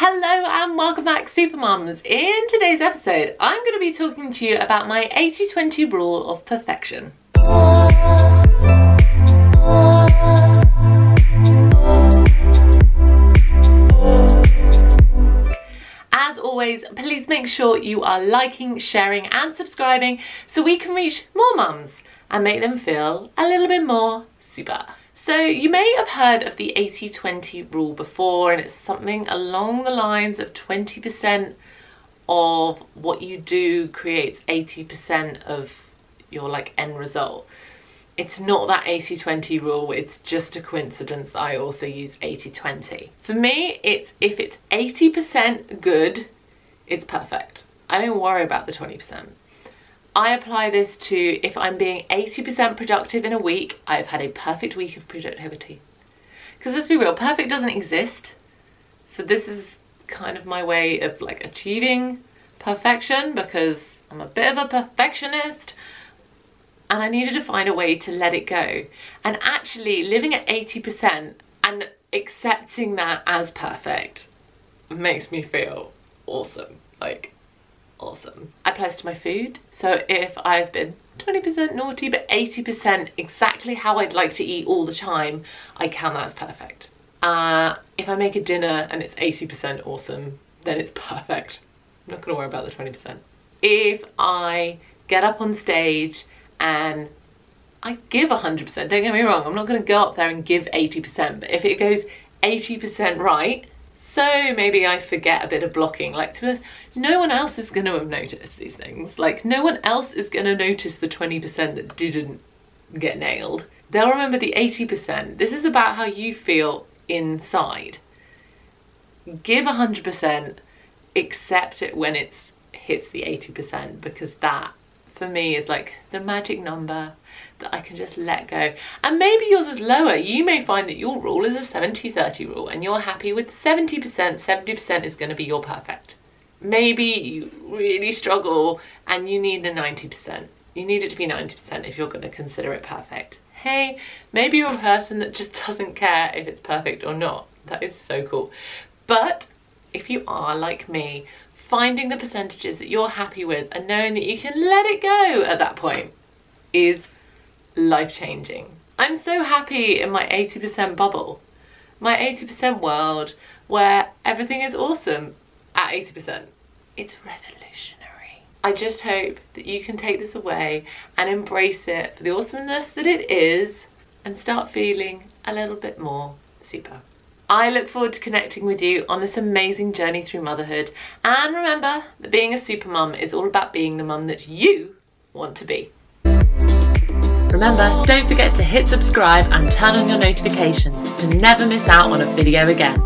Hello and welcome back Supermums. In today's episode I'm going to be talking to you about my 80-20 rule of perfection. As always, please make sure you are liking, sharing and subscribing so we can reach more mums and make them feel a little bit more super. So you may have heard of the 80-20 rule before and it's something along the lines of 20% of what you do creates 80% of your like end result. It's not that 80-20 rule, it's just a coincidence that I also use 80-20. For me, it's if it's 80% good, it's perfect. I don't worry about the 20%. I apply this to if I'm being 80% productive in a week, I've had a perfect week of productivity. Because let's be real, perfect doesn't exist. So this is kind of my way of like achieving perfection because I'm a bit of a perfectionist and I needed to find a way to let it go. And actually living at 80% and accepting that as perfect makes me feel awesome. Like awesome. I applies to my food. So if I've been 20% naughty but 80% exactly how I'd like to eat all the time, I count that as perfect. Uh, if I make a dinner and it's 80% awesome, then it's perfect. I'm not gonna worry about the 20%. If I get up on stage and I give 100%, don't get me wrong, I'm not gonna go up there and give 80%, but if it goes 80% right, so maybe I forget a bit of blocking. Like to us, no one else is going to have noticed these things. Like no one else is going to notice the 20% that didn't get nailed. They'll remember the 80%. This is about how you feel inside. Give 100%, accept it when it hits the 80% because that for me is like the magic number that I can just let go. And maybe yours is lower. You may find that your rule is a 70-30 rule and you're happy with 70%, 70% is going to be your perfect. Maybe you really struggle and you need a 90%. You need it to be 90% if you're going to consider it perfect. Hey, maybe you're a person that just doesn't care if it's perfect or not. That is so cool. But if you are like me, finding the percentages that you're happy with and knowing that you can let it go at that point is life-changing. I'm so happy in my 80% bubble, my 80% world where everything is awesome at 80%. It's revolutionary. I just hope that you can take this away and embrace it for the awesomeness that it is and start feeling a little bit more super. I look forward to connecting with you on this amazing journey through motherhood. And remember that being a super mum is all about being the mum that you want to be. Remember, don't forget to hit subscribe and turn on your notifications to never miss out on a video again.